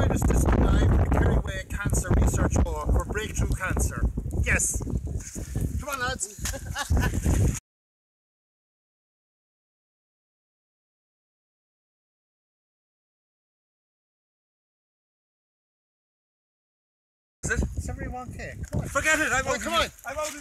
join us this live for the Kerry Way Cancer Research Walk for Breakthrough Cancer. Yes. Come on, lads. Is it? It's every. Come on. Forget it. I'm Oh, out. come of on. I'm out of